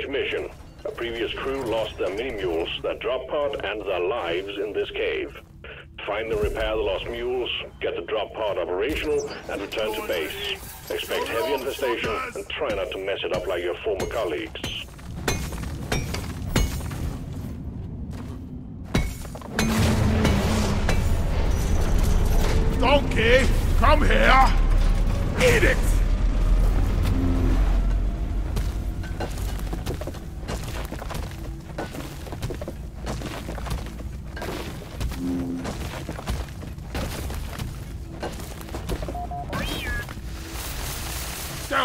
search mission. A previous crew lost their mini-mules, their drop pod, and their lives in this cave. Find and repair the lost mules, get the drop pod operational, and return to base. Expect heavy infestation, and try not to mess it up like your former colleagues. Donkey, come here! Eat it!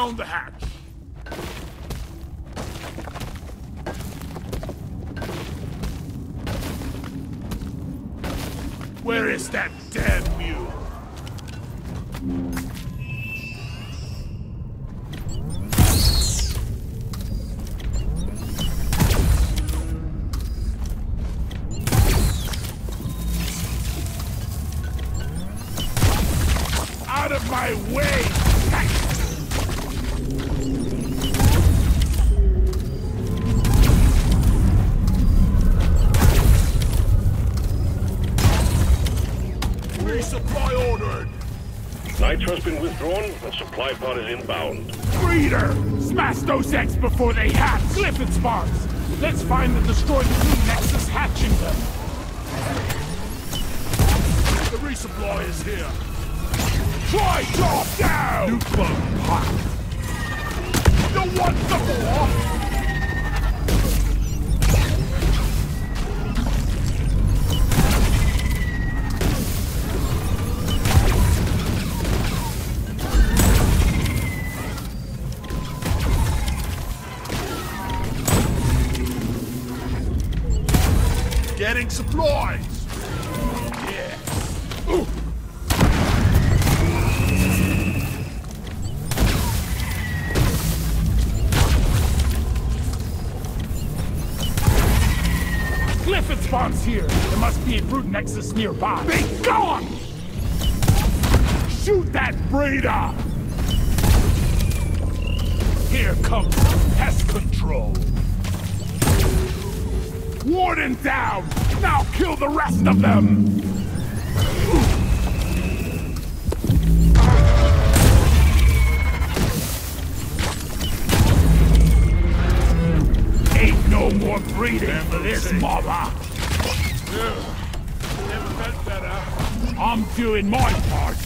Down the hatch! Supply pod is inbound. Breeder! Smash those eggs before they hatch! Glyphid spawns! Let's find and destroy the brood nexus hatching them! The resupply is here! Try drop down! Nuke bomb hot! The more? Getting supplies! Yes! Ooh. Glyphid spawns here! There must be a brood nexus nearby! Be gone! Shoot that breeder! Here comes pest control! Warden down! Now kill the rest of them! Ain't no more breeding for this mother! Never felt better. I'm doing my part!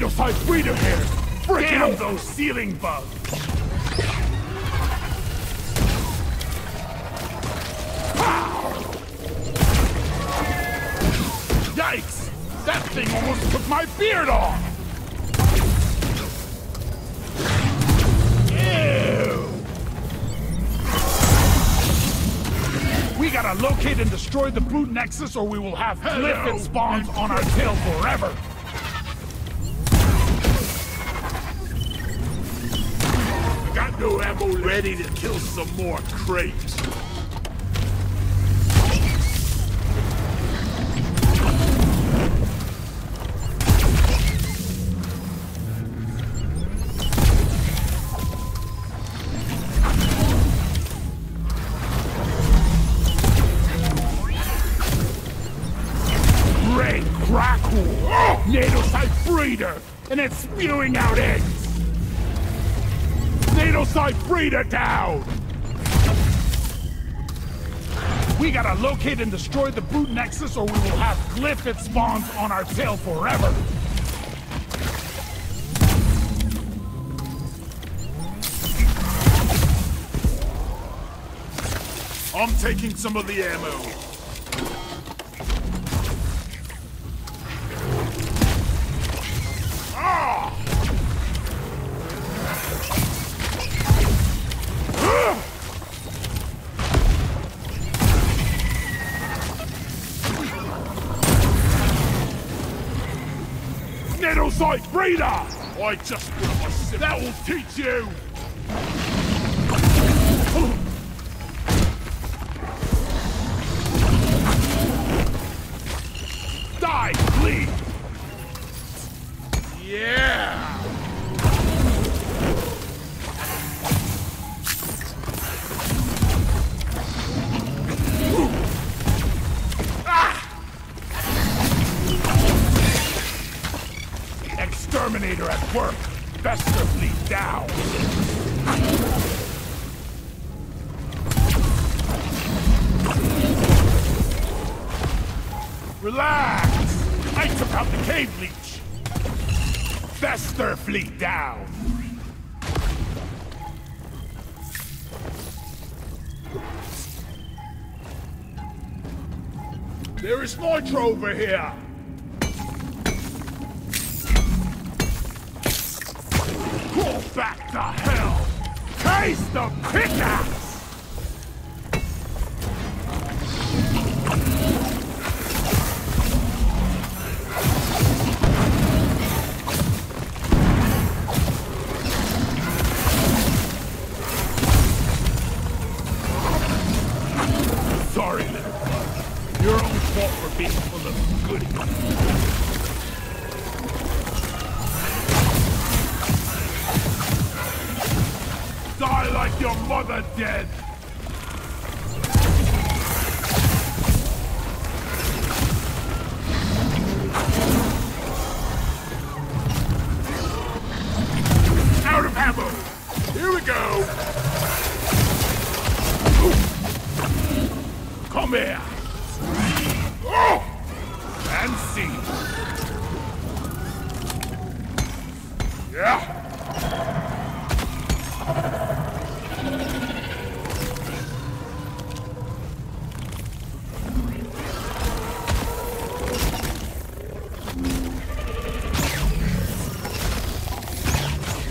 NATO-sized breeder here! Freaking out those ceiling bugs! Yikes! That thing almost took my beard off! Ew! We gotta locate and destroy the brood nexus or we will have glyphid spawns on our tail forever! Ready to kill some more crates. Down! We gotta locate and destroy the brood nexus or we will have glyphid spawns on our tail forever! I'm taking some of the ammo. Nettlecyte! I just up a aggressive. That will teach you. Work. Fleet down. Relax. I took out the cave leech. Bester fleet down. There is nitro over here. Taste the pickaxe! Sorry, little bug. Your own fault for being dead!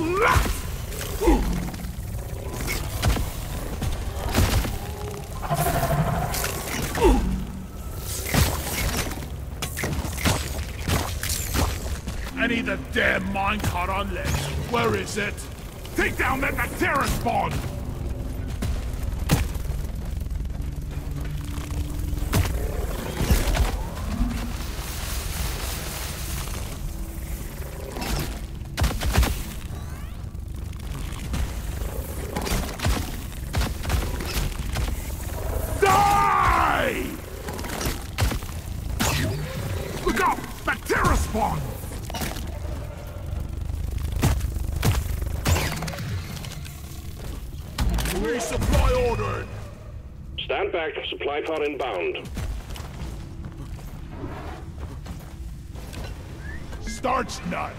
I need the damn minecart on ledge. Where is it? Take down that Mactera spawn! Back. Inbound. Starch nut!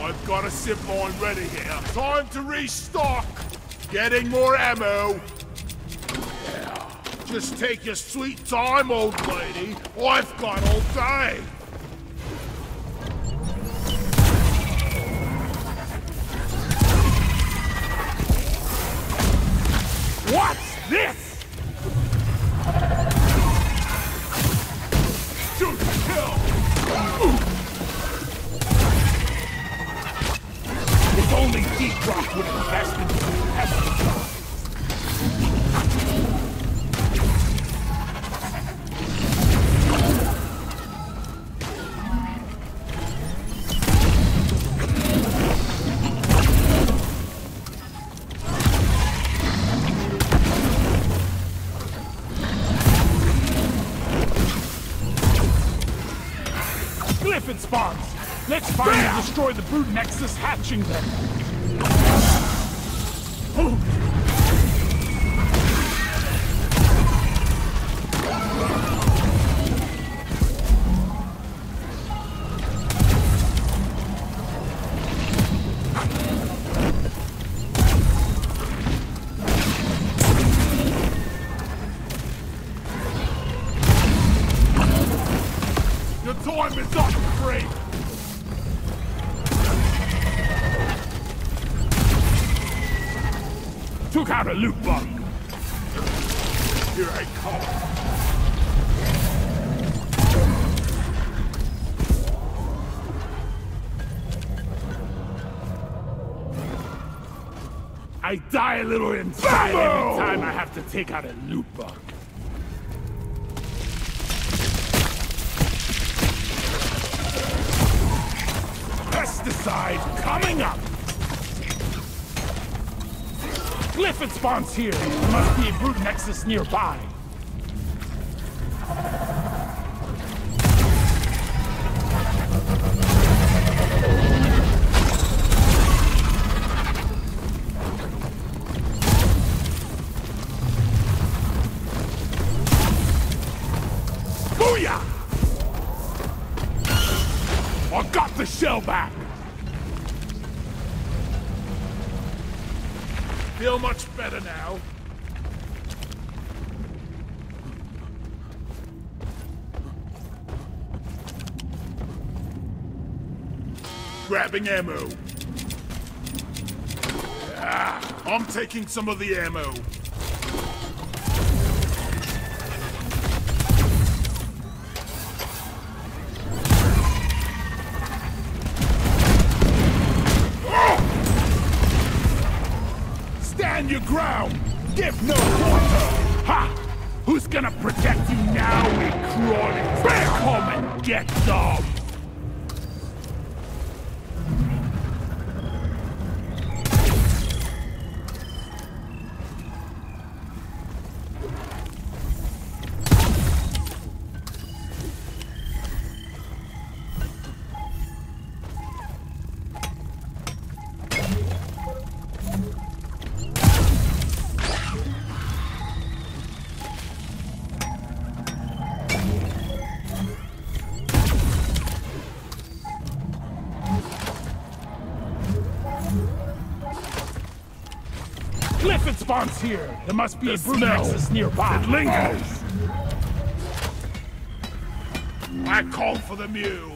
I've got a line ready here. Time to restock! Getting more ammo! Just take your sweet time, old lady. I've got all day! Glyphid spawns! Let's find and destroy the brood nexus hatching them! Take out a loot bug. Pesticide coming up! Glyphid spawns here. Must be a brood nexus nearby. Ammo. Ah, I'm taking some of the ammo. Stand your ground! Give no quarter! Ha! Who's gonna protect you now, we crawlies? Back home and get some! Glyphid spawns here. There must be The a brood nexus nearby. It lingers. I called for the mule.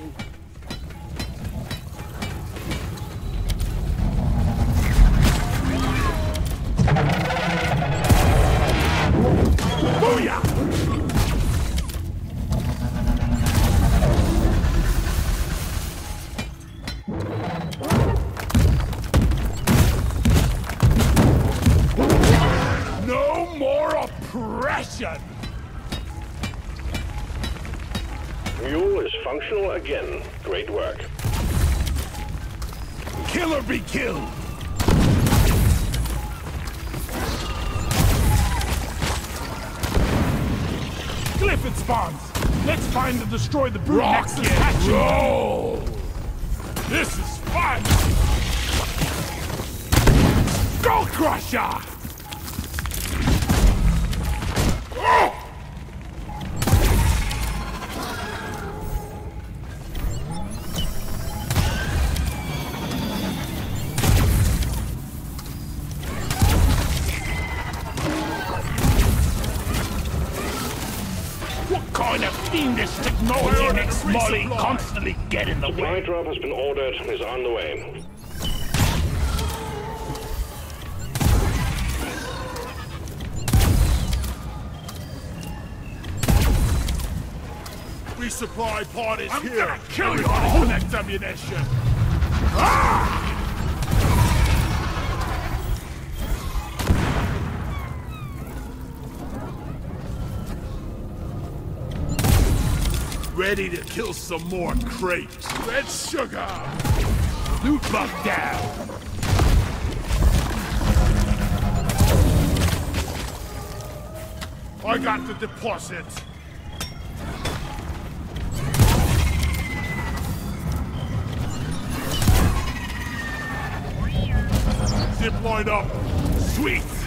Crusher! What kind of fiendish technology makes Molly constantly get in the Supply drop has been ordered and is on the way. Resupply pod is I'm here. gonna kill you all. Ammunition. Ah! Ready to kill some more crates. Red sugar. Loot bug down. I got the deposit. Line up. Sweet.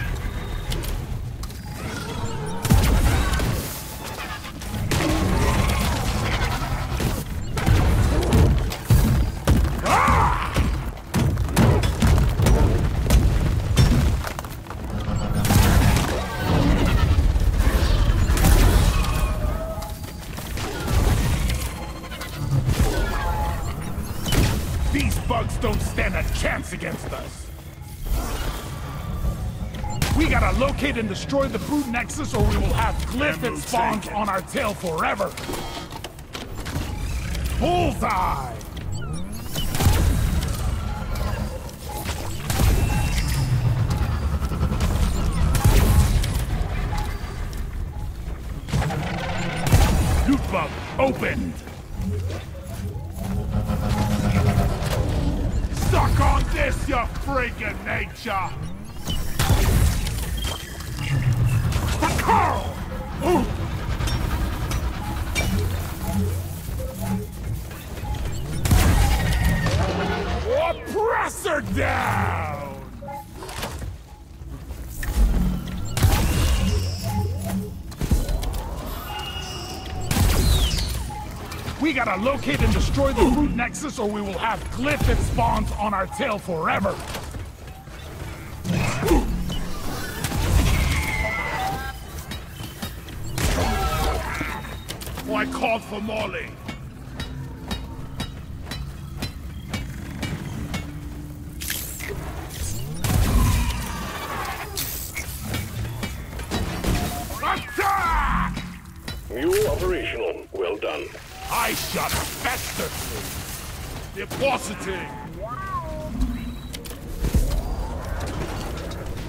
ahead and destroy the brood nexus or we will have Glyphid spawns on our tail forever. Bullseye! Loot bug opened! Suck on this, you freaking nature! Down! We gotta locate and destroy the brood nexus or we will have Glyphid spawns on our tail forever. Called for Molly. Attack! Mule operational. Well done. I shot faster. Depositing.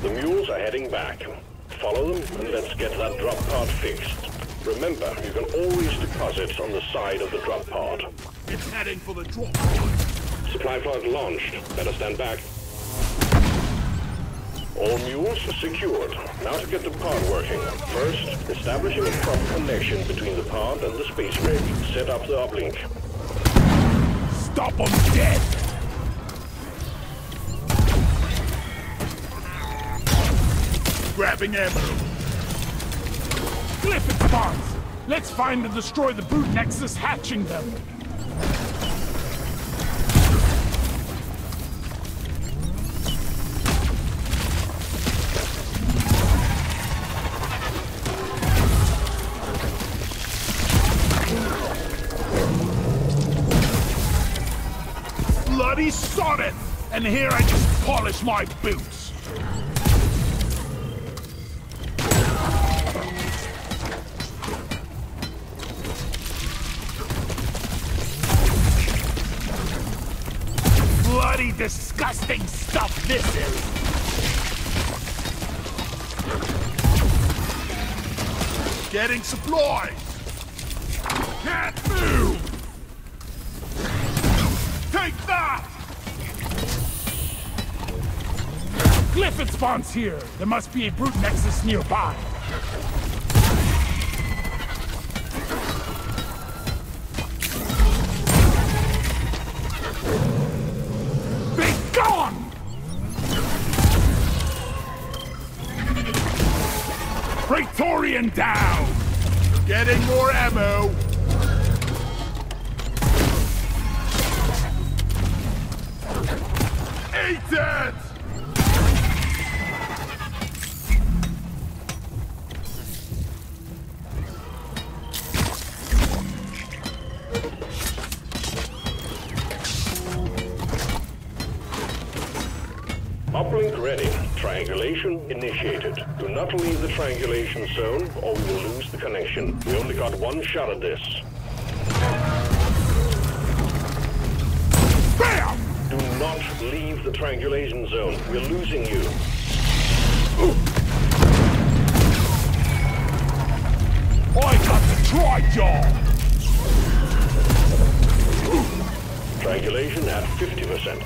The mules are heading back. Follow them and let's get that drop part fixed. Remember, you can always deposit on the side of the drop pod. It's heading for the drop pod. Supply pod launched. Better stand back. All mules secured. Now to get the pod working. First, establishing a proper connection between the pod and the space rig. Set up the uplink. Stop them dead! Grabbing ammo. Glyphid spawns! Let's find and destroy the brood nexus hatching them! Bloody sod it! And here I just polish my boots! Disgusting stuff this is! Getting supplies! Can't move! Take that! Glyphid spawns here! There must be a brood nexus nearby. Praetorian down! Getting more ammo! Triangulation zone or we will lose the connection. We only got one shot at this. BAM! Do not leave the triangulation zone. We're losing you. I got the tri-jaw! Triangulation at 50%.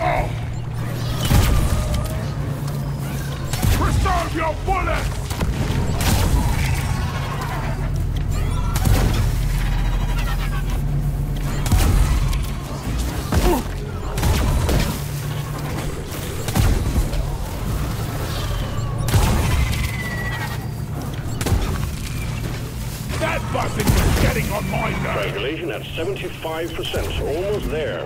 Oh! That buzzing is getting on my nerves. Triangulation at 75%. Almost there.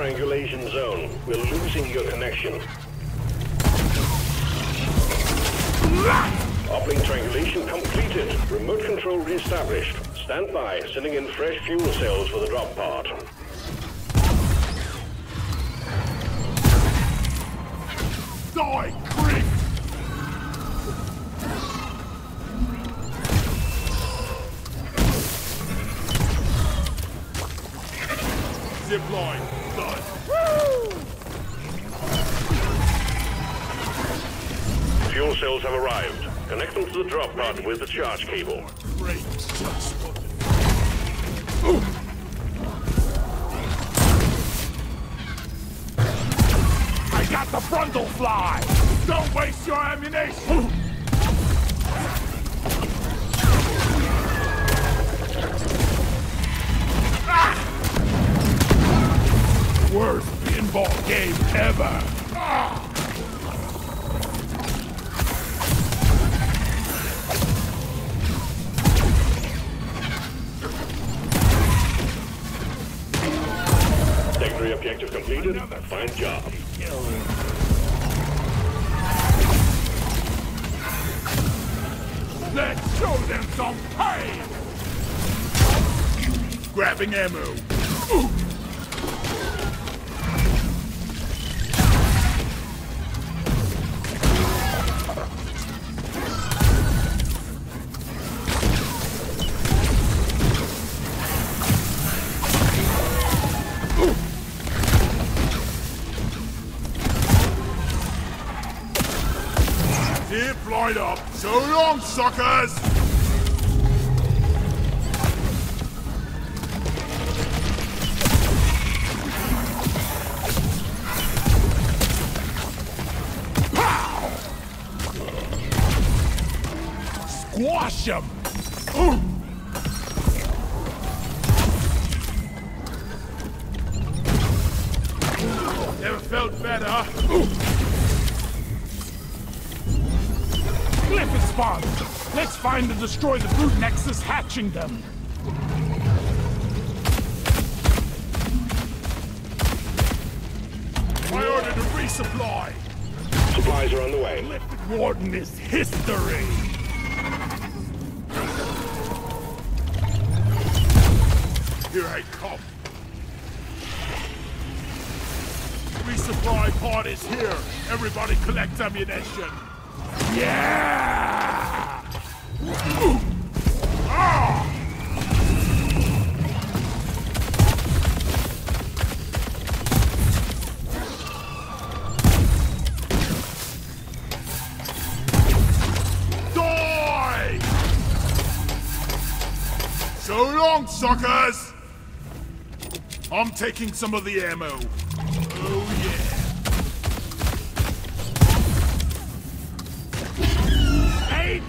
Triangulation zone. We're losing your connection. Uplink triangulation completed. Remote control reestablished. Stand by, sending in fresh fuel cells for the drop pod. Die, creep! Zip line, Fuel cells have arrived. Connect them to the drop pod with the charge cable. Great, I got the frontal fly! Don't waste your ammunition! Line up. So long, suckers! Squash him! Glyphid spawns! Let's find and destroy the brood nexus hatching them! I ordered a resupply! Supplies are on the way. Glyphid Warden is history! Here I come! Resupply pod is here! Everybody collect ammunition! Yeah! So long, suckers! I'm taking some of the ammo.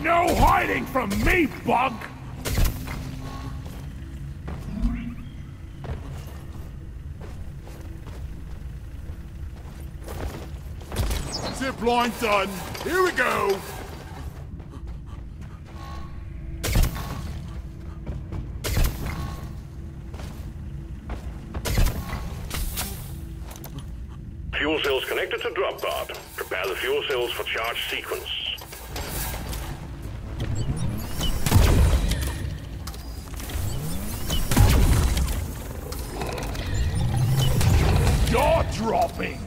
No hiding from me, bug! Zip line done. Here we go. Fuel cells connected to drop pod. Prepare the fuel cells for charge sequence. Dropping.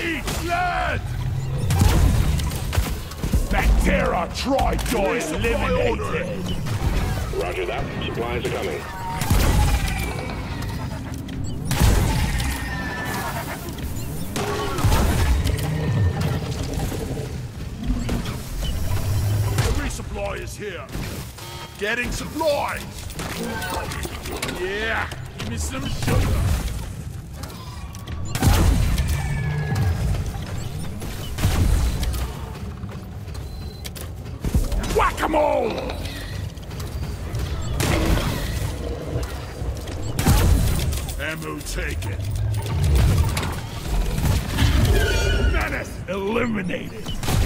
Eat lead! Mactera Tri-Jaw eliminated! Roger that. Supplies are coming. Here. Getting supplies! Yeah, give me some sugar. Whack-a-mole! Ammo taken. Menace eliminated.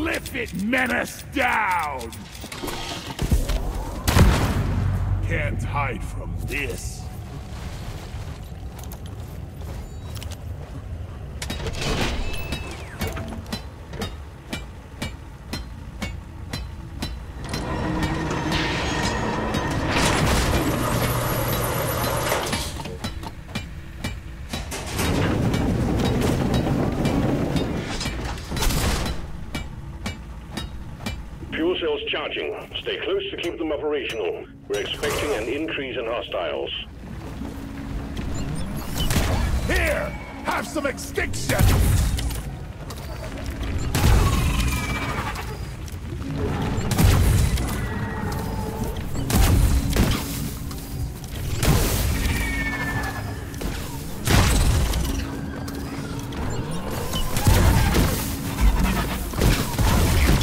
Misfit menace down! Can't hide from this. Operational. We're expecting an increase in hostiles. Here! Have some extinction!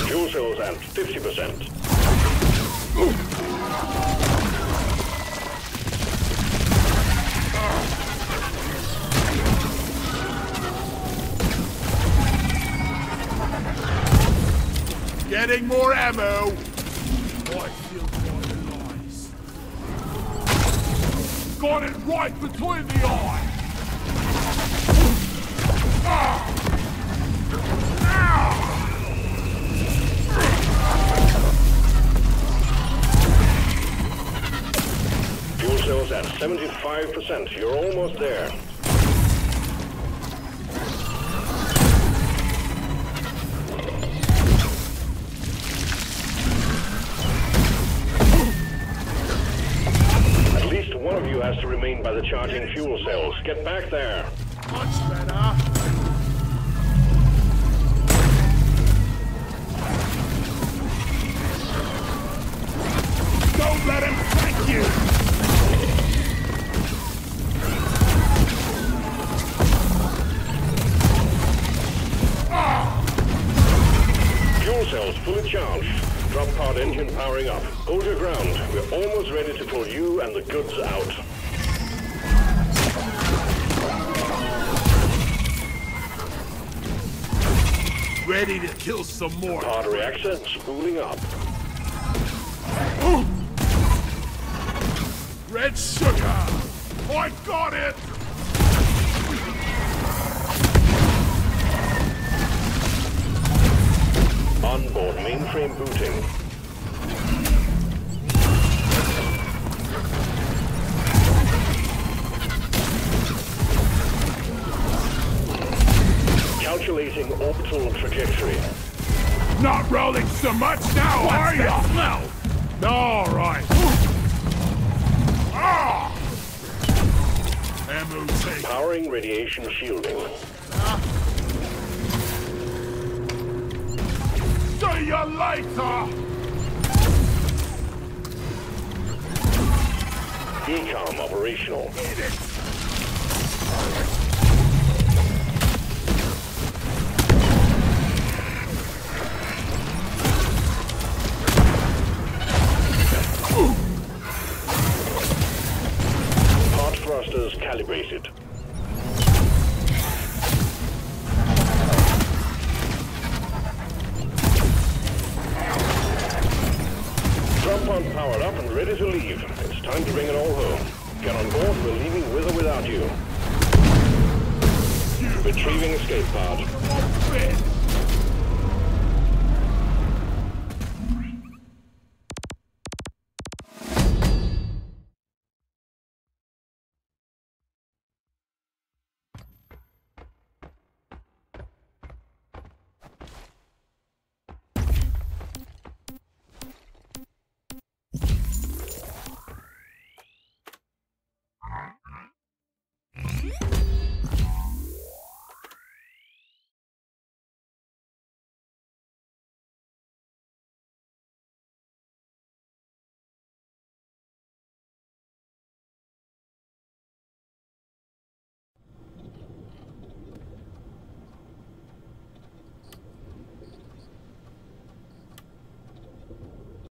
Fuel cells at 50%. Ammo! I feel quite nice. Got it right between the eyes! Fuel cells at 75%. You're almost there. Remain by the charging fuel cells. Get back there. Much better. Don't let him thank you! Fuel cells fully charged. Drop pod engine powering up. Hold your ground. We're almost ready to pull you and the goods out. Ready to kill some more. Pod reactor spooling up. Red sugar! I got it! Onboard mainframe booting. Calculating orbital trajectory. Not rolling so much now, are ya? No. All right. Ah! Ammo take. Powering radiation shielding. See you later! ECOM operational. It's time to bring it all home. Get on board, we're leaving with or without you. Retrieving escape pod.